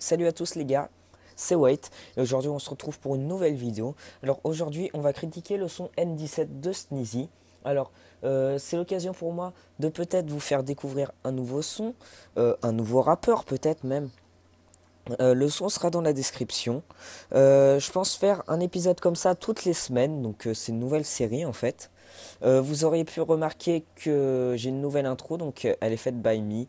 Salut à tous les gars, c'est White et aujourd'hui on se retrouve pour une nouvelle vidéo. Alors aujourd'hui on va critiquer le son N17 de Sneezy. Alors euh, c'est l'occasion pour moi de peut-être vous faire découvrir un nouveau son, euh, un nouveau rappeur peut-être même. Euh, le son sera dans la description. je pense faire un épisode comme ça toutes les semaines, donc c'est une nouvelle série en fait. vous auriez pu remarquer que j'ai une nouvelle intro, donc elle est faite by me.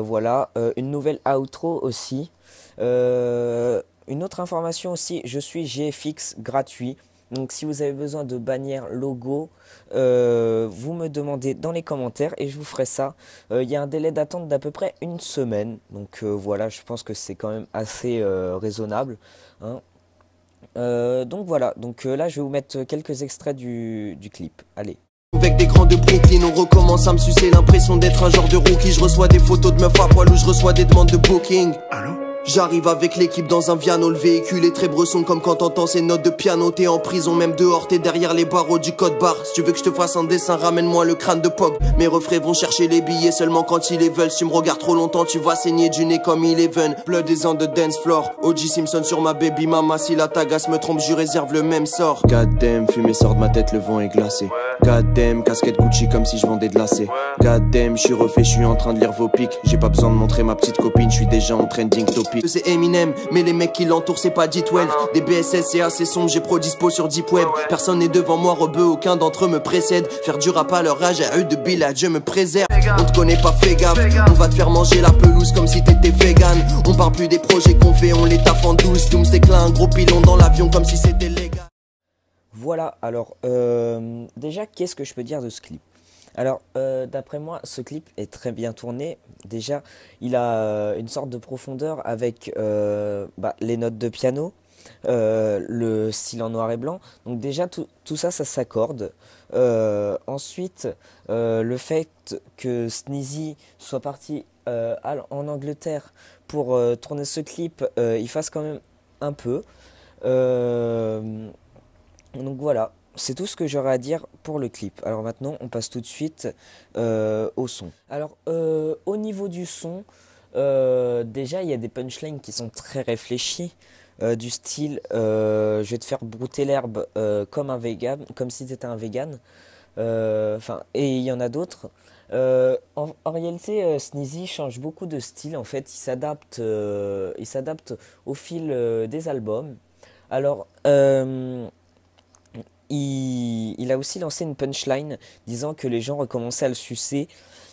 voilà, une nouvelle outro aussi. une autre information aussi, je suis GFX gratuit. Donc si vous avez besoin de bannières logo, euh, vous me demandez dans les commentaires et je vous ferai ça. Euh, il y a un délai d'attente d'à peu près une semaine. Donc euh, voilà, je pense que c'est quand même assez raisonnable. Hein. donc voilà, donc là je vais vous mettre quelques extraits du, du clip. Allez. Avec des grands de Brooklyn, on recommence à me sucer l'impression d'être un genre de rookie. Je reçois des photos de meufs à poil ou je reçois des demandes de booking. Allô? J'arrive avec l'équipe dans un Viano, le véhicule est très bresson comme quand t'entends ces notes de piano. T'es en prison, même dehors, t'es derrière les barreaux du code barre. Si tu veux que je te fasse un dessin, ramène-moi le crâne de Pog Mes refrains vont chercher les billets seulement quand ils les veulent. Si tu me regardes trop longtemps, tu vas saigner du nez comme Eleven. Blood is on the dance floor, OG Simpson sur ma baby mama. Si la tagasse me trompe, je réserve le même sort. Goddamn, fumée sort de ma tête, le vent est glacé Goddamn, casquette Gucci comme si je vendais de lacets Goddamn, je suis refait, je suis en train de lire vos pics. J'ai pas besoin de montrer ma petite copine, je suis déjà en trending topic. C'est Eminem mais les mecs qui l'entourent c'est pas D12 Des BSS et assez sombres j'ai pro dispo sur Deep Web. Personne n'est devant moi rebeu aucun d'entre eux me précède. Faire du rap à leur âge à eux de Bill je me préserve. On te connaît pas fais gaffe. On va te faire manger la pelouse comme si t'étais vegan. On parle plus des projets qu'on fait on les taffe en douce. Doom c'est un gros pilon dans l'avion comme si c'était légal Voilà alors euh, déjà qu'est-ce que je peux dire de ce clip? Alors, euh, d'après moi, ce clip est très bien tourné. Déjà, il a euh, une sorte de profondeur avec bah, les notes de piano, le style en noir et blanc. Donc déjà, tout, ça, ça s'accorde. ensuite, le fait que Sneezy soit parti en Angleterre pour tourner ce clip, il fasse quand même un peu. Donc voilà, c'est tout ce que j'aurais à dire pour le clip. Alors maintenant, on passe tout de suite euh, au son. Alors, euh, au niveau du son, euh, déjà, il y a des punchlines qui sont très réfléchies. du style, je vais te faire brouter l'herbe comme un vegan, comme si tu étais un vegan. Et il y en a d'autres. En, en, réalité, Sneezy change beaucoup de style. En fait, il s'adapte, il s'adapte au fil des albums. Alors, il, a aussi lancé une punchline disant que les gens recommençaient à le sucer.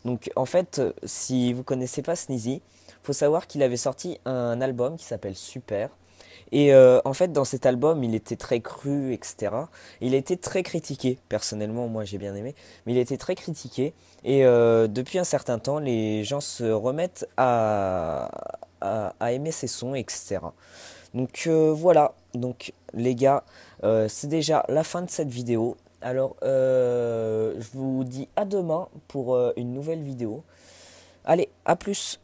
Donc en fait, si vous connaissez pas Sneezy, faut savoir qu'il avait sorti un album qui s'appelle Super. Et euh, en fait, dans cet album, il était très cru, etc. Il a été très critiqué. Personnellement, moi, j'ai bien aimé. Mais il a été très critiqué. Et euh, depuis un certain temps, les gens se remettent à, aimer ses sons, etc. Donc euh, voilà. Donc les gars, euh, c'est déjà la fin de cette vidéo. Alors, euh, je vous dis à demain pour euh, une nouvelle vidéo. Allez, à plus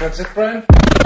That's it.